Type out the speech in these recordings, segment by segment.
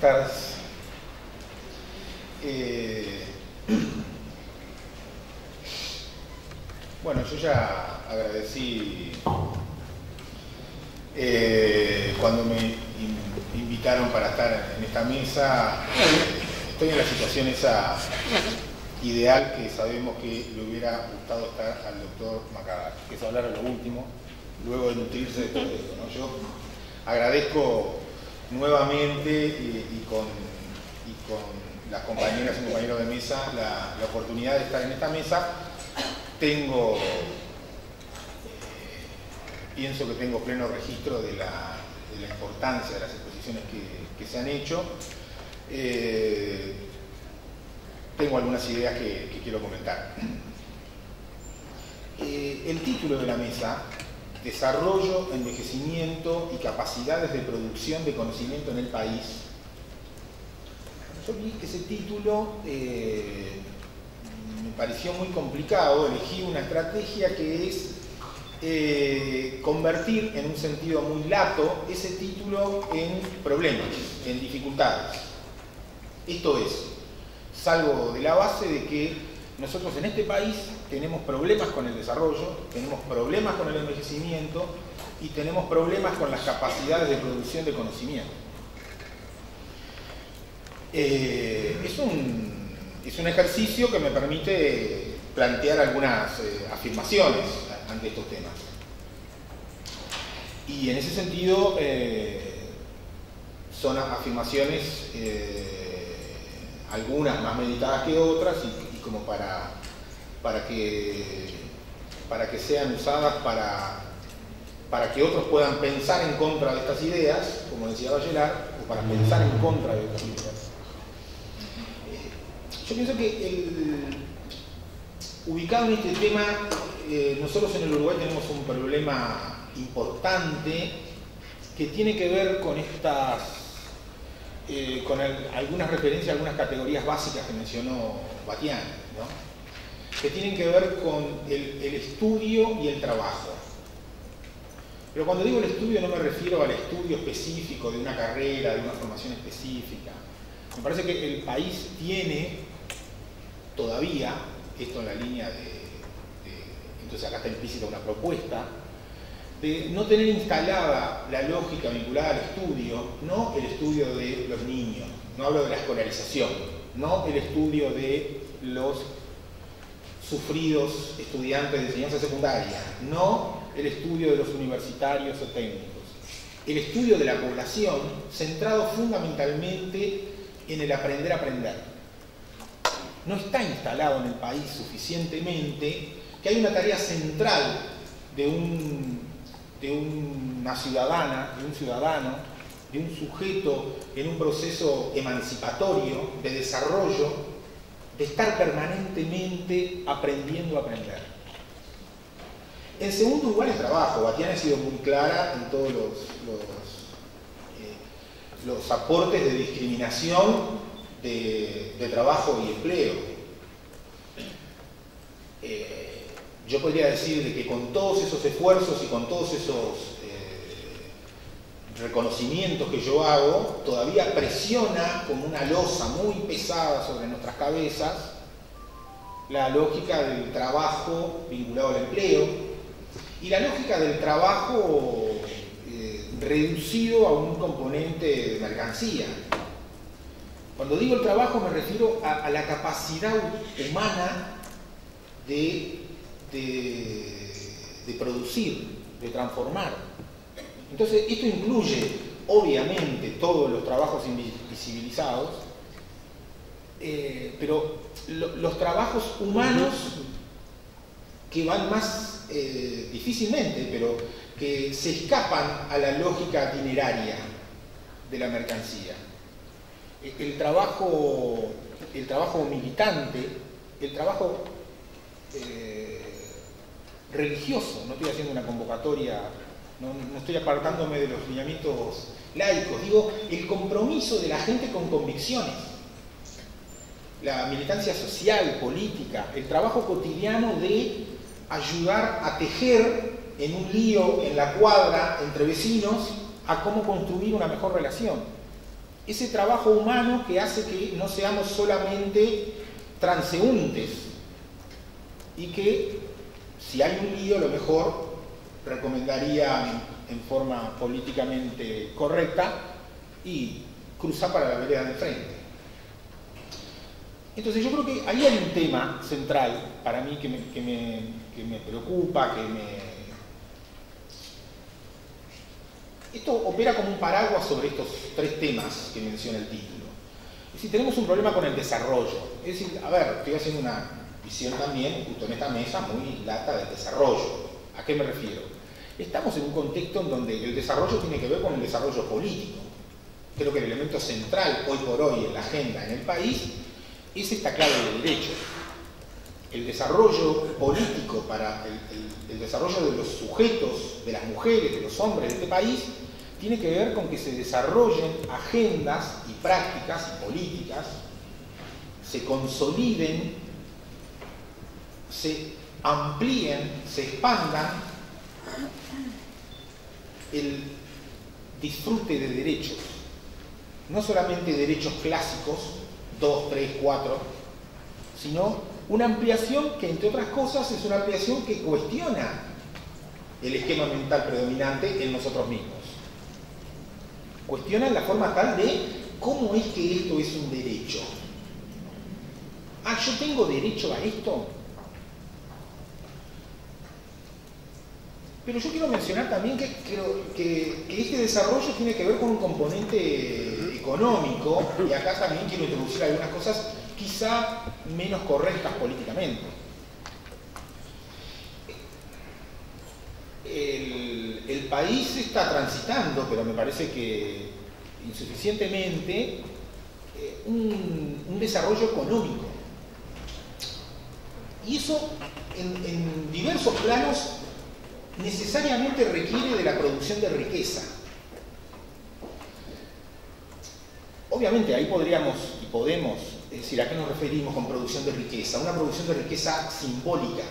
tardes. Eh, bueno, yo ya agradecí eh, cuando me invitaron para estar en esta mesa. Estoy en la situación esa ideal que sabemos que le hubiera gustado estar al doctor Macabar, que es hablar de lo último, luego de nutrirse de todo esto. Yo agradezco nuevamente y, con, las compañeras y compañeros de mesa la, oportunidad de estar en esta mesa. Tengo, eh, pienso que tengo pleno registro de la, importancia de las exposiciones que, se han hecho. Eh, tengo algunas ideas que, quiero comentar. Eh, el título de la mesa desarrollo, envejecimiento y capacidades de producción de conocimiento en el país. Yo vi ese título eh, me pareció muy complicado, elegí una estrategia que es eh, convertir en un sentido muy lato ese título en problemas, en dificultades. Esto es, salgo de la base de que nosotros en este país tenemos problemas con el desarrollo, tenemos problemas con el envejecimiento y tenemos problemas con las capacidades de producción de conocimiento. Eh, es, un, es, un, ejercicio que me permite plantear algunas eh, afirmaciones ante estos temas. Y en ese sentido eh, son afirmaciones, algunas más meditadas que otras, y como para para que, para que sean usadas para, para que otros puedan pensar en contra de estas ideas, como decía Bachelard, o para pensar en contra de estas ideas. Yo pienso que ubicado en este tema, eh, nosotros en el Uruguay tenemos un problema importante que tiene que ver con estas, eh, con algunas referencias, algunas categorías básicas que mencionó Batián. ¿no? Que tienen que ver con el, estudio y el trabajo. Pero cuando digo el estudio no me refiero al estudio específico de una carrera, de una formación específica. Me parece que el país tiene todavía, esto en la línea de, entonces acá está implícita una propuesta, de no tener instalada la lógica vinculada al estudio, no el estudio de los niños, no hablo de la escolarización, no el estudio de los sufridos estudiantes de enseñanza secundaria, no el estudio de los universitarios o técnicos. El estudio de la población centrado fundamentalmente en el aprender a aprender. No está instalado en el país suficientemente que hay una tarea central de, un, de una ciudadana, de un ciudadano, de un sujeto en un proceso emancipatorio de desarrollo de estar permanentemente aprendiendo a aprender. En segundo lugar, el trabajo. Batiana ha sido muy clara en todos los, los, eh, aportes de discriminación de, trabajo y empleo. Eh, yo podría decir de que con todos esos esfuerzos y con todos esos reconocimientos que yo hago todavía presiona como una losa muy pesada sobre nuestras cabezas la lógica del trabajo vinculado al empleo y la lógica del trabajo eh, reducido a un componente de mercancía. Cuando digo el trabajo me refiero a, la capacidad humana de, de producir, de transformar. Entonces, esto incluye, obviamente, todos los trabajos invisibilizados, eh, pero los trabajos humanos que van más eh, difícilmente, pero que se escapan a la lógica itineraria de la mercancía. El, trabajo, el trabajo militante, el trabajo eh, religioso, no estoy haciendo una convocatoria no, estoy apartándome de los lineamientos laicos, digo el compromiso de la gente con convicciones, la militancia social, política, el trabajo cotidiano de ayudar a tejer en un lío, en la cuadra, entre vecinos, a cómo construir una mejor relación. ese trabajo humano que hace que no seamos solamente transeúntes y que si hay un lío lo mejor recomendaría en forma políticamente correcta y cruzar para la vereda de frente. Entonces yo creo que ahí hay un tema central para mí que me, preocupa, que me... Esto opera como un paraguas sobre estos tres temas que menciona el título. Es decir, tenemos un problema con el desarrollo. Es decir, a ver, estoy haciendo una visión también, justo en esta mesa, muy lata del desarrollo. ¿A qué me refiero? Estamos en un contexto en donde el desarrollo tiene que ver con el desarrollo político. Creo que el elemento central hoy por hoy en la agenda en el país es esta clave de derecho. El desarrollo político para el, desarrollo de los sujetos, de las mujeres, de los hombres de este país, tiene que ver con que se desarrollen agendas y prácticas y políticas, se consoliden, se amplíen, se expandan el disfrute de derechos, no solamente derechos clásicos, 2, 3, 4, sino una ampliación que, entre otras cosas, es una ampliación que cuestiona el esquema mental predominante en nosotros mismos. Cuestiona la forma tal de cómo es que esto es un derecho. Ah, yo tengo derecho a esto. Pero yo quiero mencionar también que, que, este desarrollo tiene que ver con un componente económico, y acá también quiero introducir algunas cosas quizá menos correctas políticamente. El, país está transitando, pero me parece que insuficientemente, eh, un, desarrollo económico. Y eso en diversos planos necesariamente requiere de la producción de riqueza. Obviamente ahí podríamos y podemos decir a qué nos referimos con producción de riqueza. Una producción de riqueza simbólica,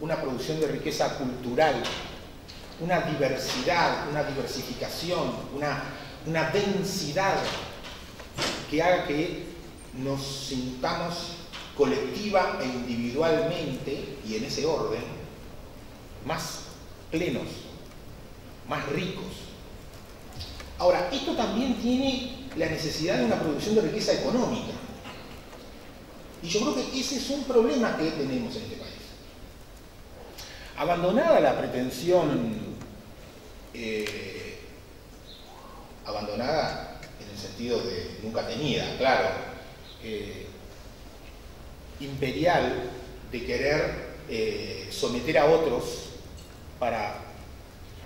una producción de riqueza cultural, una diversidad, una diversificación, una, densidad que haga que nos sintamos colectiva e individualmente y en ese orden más plenos, más ricos. Ahora, esto también tiene la necesidad de una producción de riqueza económica. Y yo creo que ese es un problema que tenemos en este país. Abandonada la pretensión, eh, abandonada en el sentido de nunca tenida, claro, eh, imperial de querer eh, someter a otros para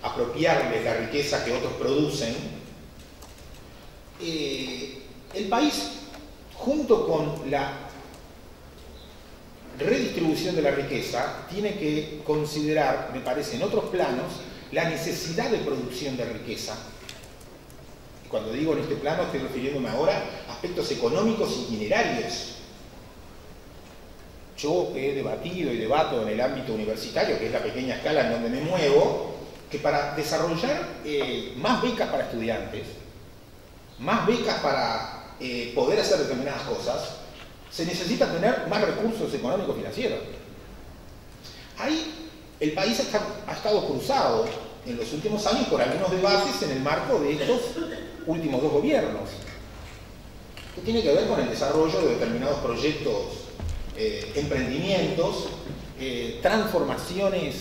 apropiarles la riqueza que otros producen, eh, el país, junto con la redistribución de la riqueza, tiene que considerar, me parece, en otros planos, la necesidad de producción de riqueza. Cuando digo en este plano, estoy refiriéndome ahora a aspectos económicos itinerarios yo he debatido y debato en el ámbito universitario, que es la pequeña escala en donde me muevo, que para desarrollar eh, más becas para estudiantes, más becas para eh, poder hacer determinadas cosas, se necesita tener más recursos económicos financieros. Ahí el país ha estado cruzado en los últimos años por algunos debates en el marco de estos últimos dos gobiernos, que tiene que ver con el desarrollo de determinados proyectos eh, emprendimientos, eh, transformaciones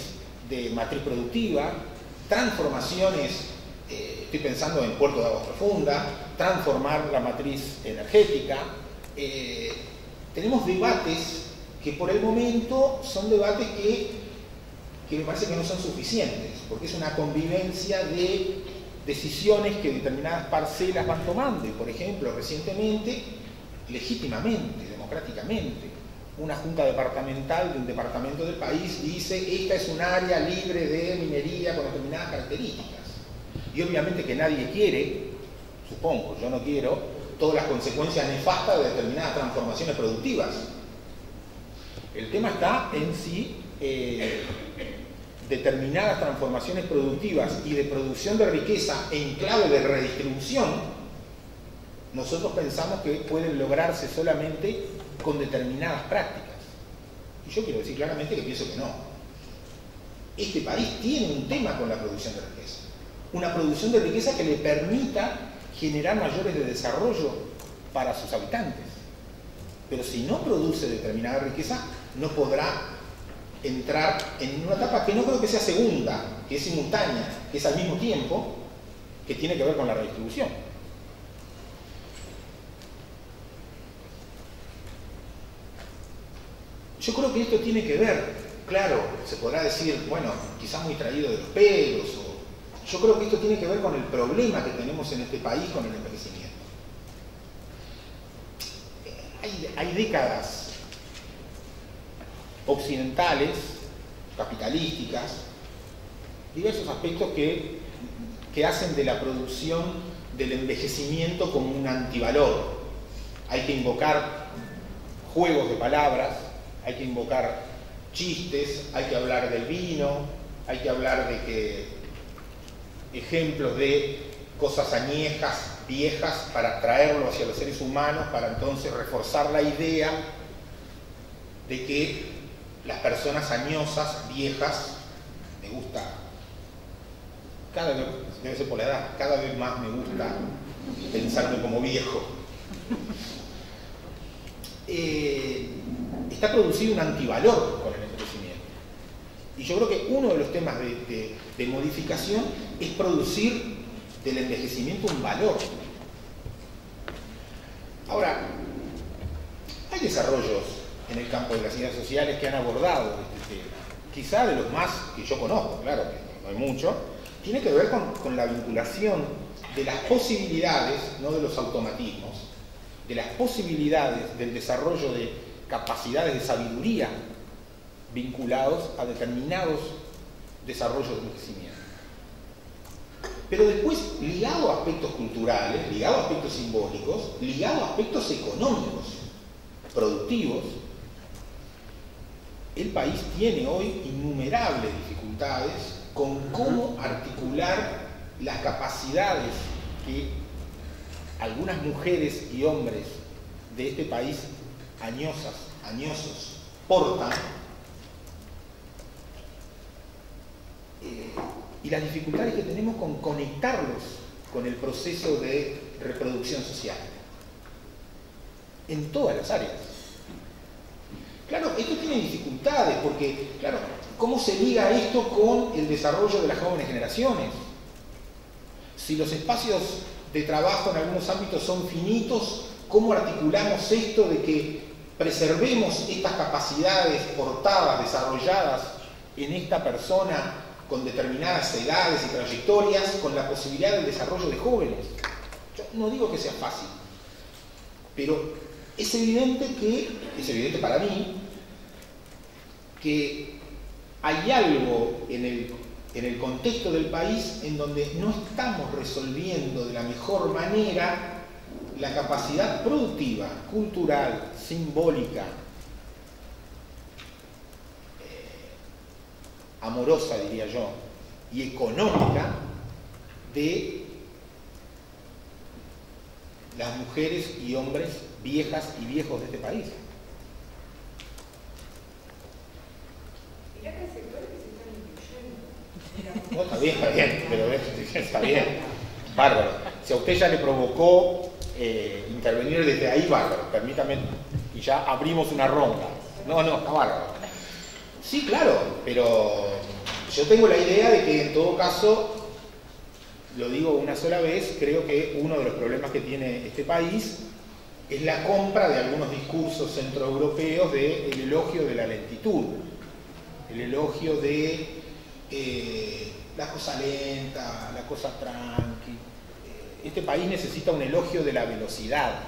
de matriz productiva, transformaciones, eh, estoy pensando en puerto de agua profunda, transformar la matriz energética. tenemos debates que por el momento son debates que, que me parece que no son suficientes, porque es una convivencia de decisiones que determinadas parcelas van tomando, y por ejemplo, recientemente, legítimamente, democráticamente, una junta departamental de un departamento del país dice esta es un área libre de minería con determinadas características. Y obviamente que nadie quiere, supongo, yo no quiero, todas las consecuencias nefastas de determinadas transformaciones productivas. El tema está en si eh, determinadas transformaciones productivas y de producción de riqueza en clave de redistribución nosotros pensamos que pueden lograrse solamente con determinadas prácticas. Y yo quiero decir claramente que pienso que no. Este país tiene un tema con la producción de riqueza. Una producción de riqueza que le permita generar mayores de desarrollo para sus habitantes. Pero si no produce determinada riqueza, no podrá entrar en una etapa que no creo que sea segunda, que es simultánea, que es al mismo tiempo, que tiene que ver con la redistribución. Yo creo que esto tiene que ver, claro, se podrá decir, bueno, quizás muy traído de los pelos, o, yo creo que esto tiene que ver con el problema que tenemos en este país con el envejecimiento. Hay, hay décadas occidentales, capitalísticas, diversos aspectos que, que hacen de la producción del envejecimiento como un antivalor. Hay que invocar juegos de palabras, hay que invocar chistes, hay que hablar del vino, hay que hablar de que ejemplos de cosas añejas, viejas, para traerlo hacia los seres humanos, para entonces reforzar la idea de que las personas añosas, viejas, me gusta, cada vez, por la edad, cada vez más me gusta pensarme como viejo. Eh, está producido un antivalor con el envejecimiento. Y yo creo que uno de los temas de, modificación es producir del envejecimiento un valor. Hay desarrollos en el campo de las ciencias sociales que han abordado este tema. Quizá de los más que yo conozco, claro que no hay mucho, tiene que ver con, la vinculación de las posibilidades, no de los automatismos, de las posibilidades del desarrollo de capacidades de sabiduría vinculados a determinados desarrollos de envejecimiento. Pero después, ligado a aspectos culturales, ligado a aspectos simbólicos, ligado a aspectos económicos, productivos, el país tiene hoy innumerables dificultades con cómo articular las capacidades que algunas mujeres y hombres de este país añosas, añosos, portan eh, y las dificultades que tenemos con conectarlos con el proceso de reproducción social en todas las áreas. Claro, esto tiene dificultades porque, claro, ¿cómo se liga esto con el desarrollo de las jóvenes generaciones? Si los espacios de trabajo en algunos ámbitos son finitos, ¿cómo articulamos esto de que preservemos estas capacidades portadas, desarrolladas en esta persona con determinadas edades y trayectorias, con la posibilidad del desarrollo de jóvenes? Yo no digo que sea fácil, pero es evidente que, es evidente para mí, que hay algo en el, en el contexto del país en donde no estamos resolviendo de la mejor manera la capacidad productiva, cultural, simbólica, eh, amorosa, diría yo, y económica de las mujeres y hombres viejas y viejos de este país. No, está bien, está bien, pero está bien. Bárbaro. Si a usted ya le provocó eh, intervenir desde ahí, bárbaro, permítame, y ya abrimos una ronda. No, no, está bárbaro. Sí, claro, pero yo tengo la idea de que en todo caso, lo digo una sola vez, creo que uno de los problemas que tiene este país es la compra de algunos discursos centroeuropeos del elogio de la lentitud, el elogio de eh, la cosa lenta, la cosa. Eh, este país necesita un elogio de la velocidad.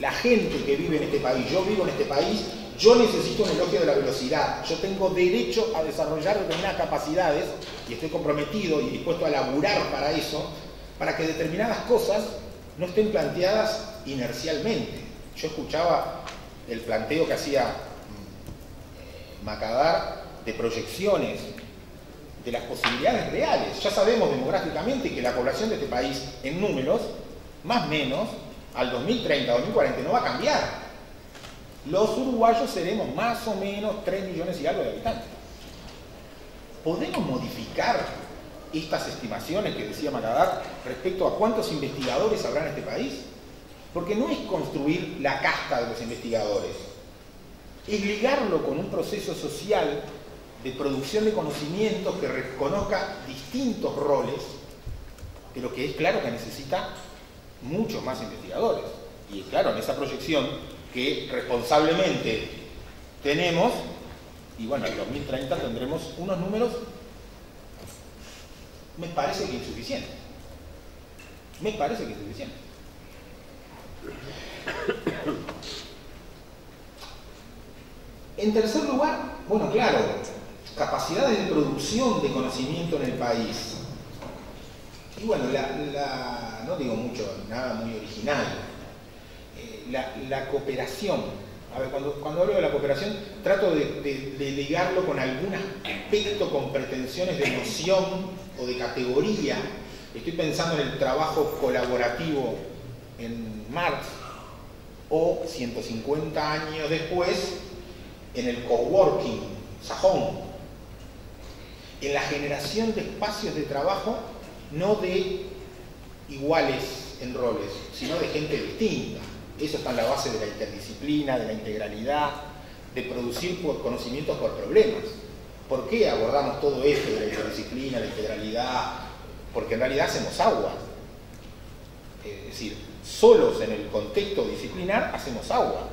La gente que vive en este país, yo vivo en este país, yo necesito un elogio de la velocidad. Yo tengo derecho a desarrollar determinadas capacidades y estoy comprometido y dispuesto a laburar para eso, para que determinadas cosas no estén planteadas inercialmente. Yo escuchaba el planteo que hacía mm, Macadar de proyecciones de las posibilidades reales. Ya sabemos demográficamente que la población de este país, en números, más o menos, al 2030, 2040, no va a cambiar. Los uruguayos seremos más o menos 3 millones y algo de habitantes. ¿Podemos modificar estas estimaciones que decía Maladar respecto a cuántos investigadores habrá en este país? Porque no es construir la casta de los investigadores, es ligarlo con un proceso social de producción de conocimientos que reconozca distintos roles, pero que es claro que necesita muchos más investigadores. Y es claro, en esa proyección que responsablemente tenemos, y bueno, en 2030 tendremos unos números, me parece que insuficientes. Me parece que insuficientes. En tercer lugar, bueno, claro, capacidades de producción de conocimiento en el país. Y bueno, no digo mucho, nada muy original. Eh, la, cooperación. A ver, cuando, cuando, hablo de la cooperación, trato de, de, ligarlo con algún aspecto, con pretensiones de noción o de categoría. Estoy pensando en el trabajo colaborativo en Marx, o 150 años después en el coworking sajón, en la generación de espacios de trabajo no de iguales en roles, sino de gente distinta. Eso está en la base de la interdisciplina, de la integralidad, de producir conocimientos por problemas. ¿Por qué abordamos todo esto de la interdisciplina, la integralidad? Porque en realidad hacemos agua. Es decir, solos en el contexto disciplinar hacemos agua.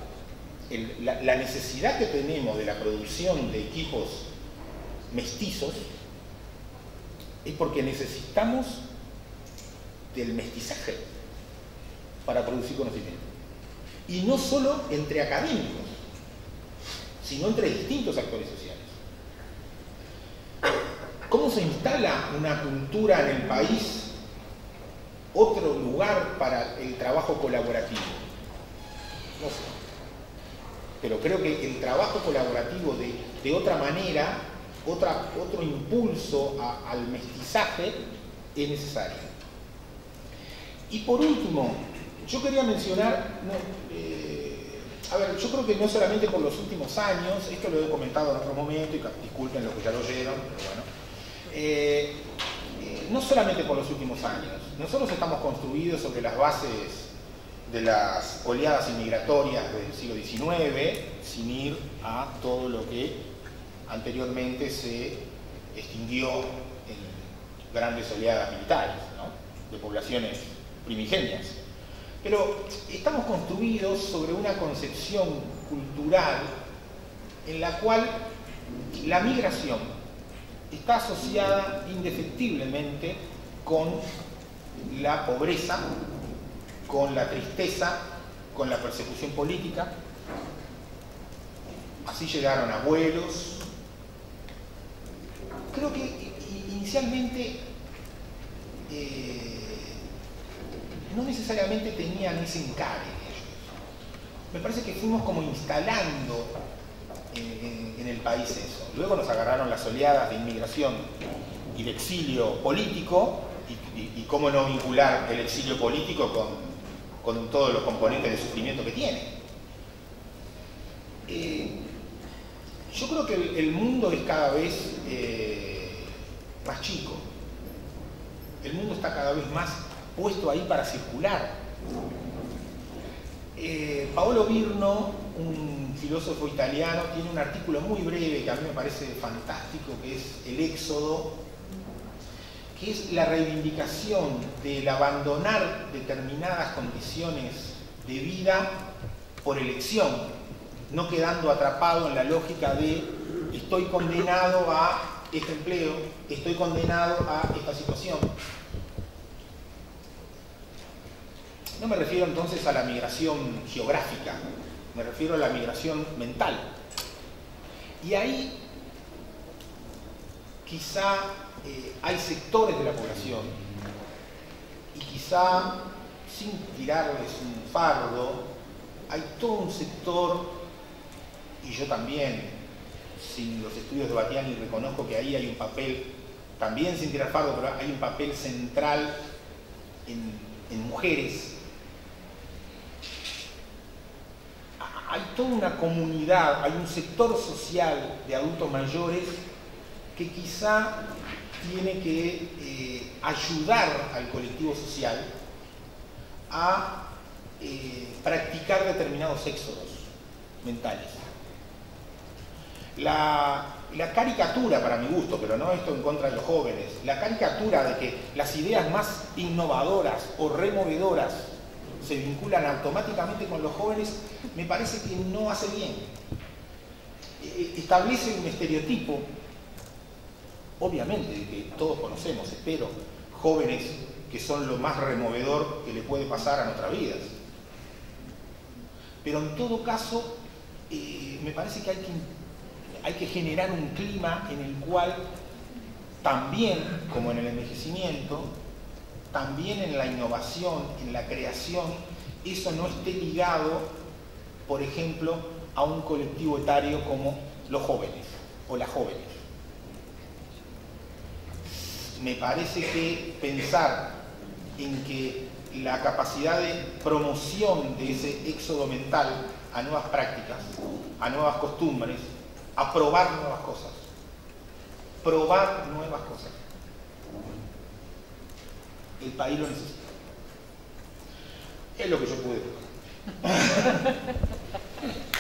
la, necesidad que tenemos de la producción de equipos mestizos es porque necesitamos del mestizaje para producir conocimiento. Y no solo entre académicos, sino entre distintos actores sociales. ¿Cómo se instala una cultura en el país otro lugar para el trabajo colaborativo. No sé. Pero creo que el trabajo colaborativo de, otra manera, otra, otro impulso al mestizaje es necesario. Y por último, yo quería mencionar, eh, a ver, yo creo que no solamente por los últimos años, esto lo he comentado en otro momento y disculpen lo que ya lo oyeron, pero bueno, eh, no solamente por los últimos años. Nosotros estamos construidos sobre las bases de las oleadas inmigratorias del siglo XIX, sin ir a todo lo que anteriormente se extinguió en grandes oleadas militares, de poblaciones primigenias. Pero estamos construidos sobre una concepción cultural en la cual la migración está asociada indefectiblemente con la pobreza, con la tristeza, con la persecución política. Así llegaron abuelos. Creo que inicialmente eh, no necesariamente tenían ese encare ellos. Me parece que fuimos como instalando en, el país eso. Luego nos agarraron las oleadas de inmigración y de exilio político y, cómo no vincular el exilio político con, todos los componentes de sufrimiento que tiene. Eh, yo creo que el, mundo es cada vez eh, más chico. El mundo está cada vez más puesto ahí para circular. Eh, Paolo Virno, un filósofo italiano, tiene un artículo muy breve que a mí me parece fantástico, que es El Éxodo, que es la reivindicación del abandonar determinadas condiciones de vida por elección, no quedando atrapado en la lógica de estoy condenado a este empleo, estoy condenado a esta situación. No me refiero entonces a la migración geográfica, me refiero a la migración mental. Y ahí quizá eh, hay sectores de la población y quizá sin tirarles un fardo, hay todo un sector, y yo también, sin los estudios de Batiani, reconozco que ahí hay un papel, también sin tirar fardo, pero hay un papel central en, mujeres hay toda una comunidad, hay un sector social de adultos mayores que quizá tiene que eh, ayudar al colectivo social a eh, practicar determinados éxodos mentales. La, caricatura, para mi gusto, pero no esto en contra de los jóvenes, la caricatura de que las ideas más innovadoras o removedoras se vinculan automáticamente con los jóvenes, me parece que no hace bien. E, e, establece un estereotipo, obviamente, que todos conocemos, espero, jóvenes que son lo más removedor que le puede pasar a nuestras vidas. Pero en todo caso, eh, me parece que hay, que hay que generar un clima en el cual también, como en el envejecimiento, también en la innovación, en la creación, eso no esté ligado, por ejemplo, a un colectivo etario como los jóvenes o las jóvenes. Me parece que pensar en que la capacidad de promoción de ese éxodo mental a nuevas prácticas, a nuevas costumbres, a probar nuevas cosas, probar nuevas cosas. El país lo necesita. Es lo que yo pude